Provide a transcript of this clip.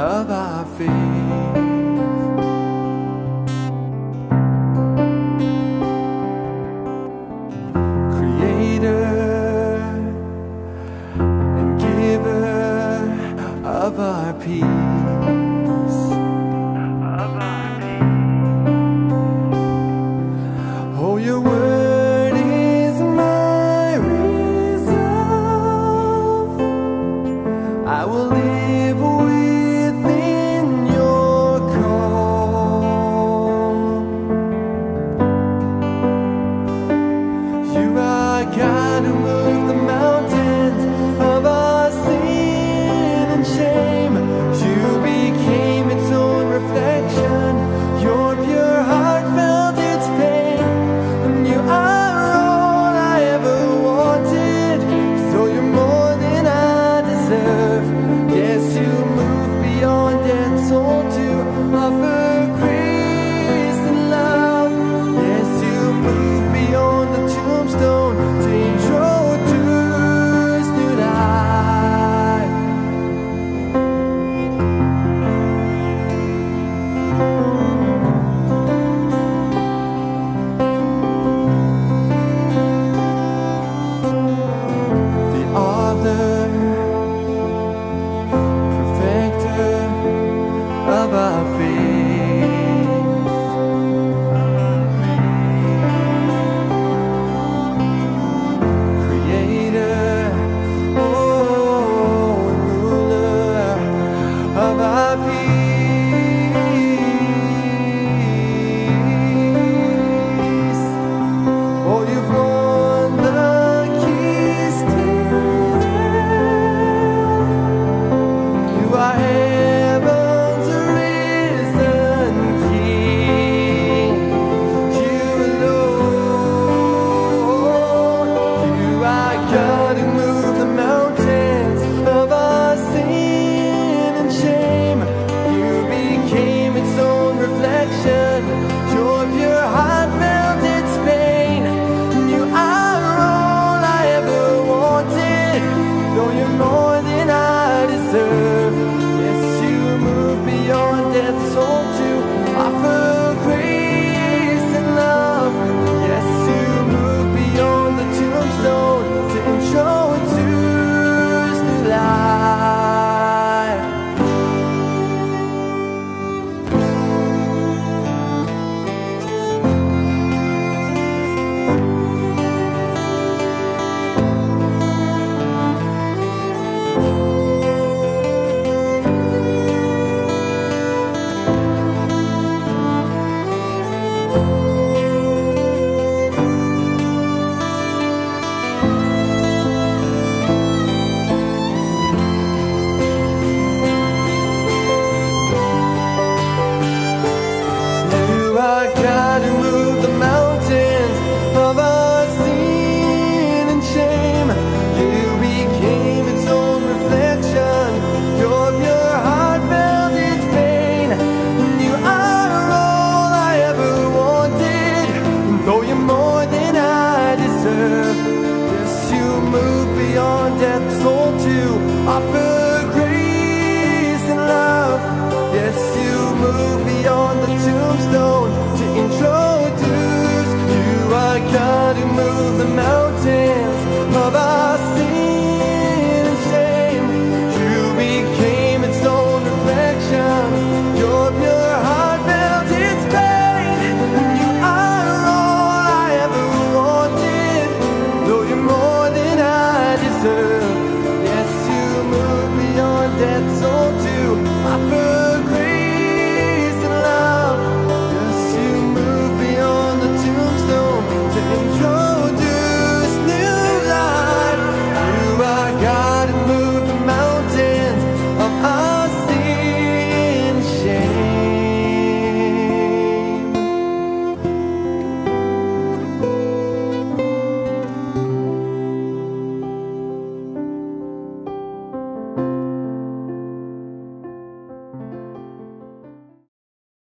of our faith. Creator and giver of our peace. I got der Thron.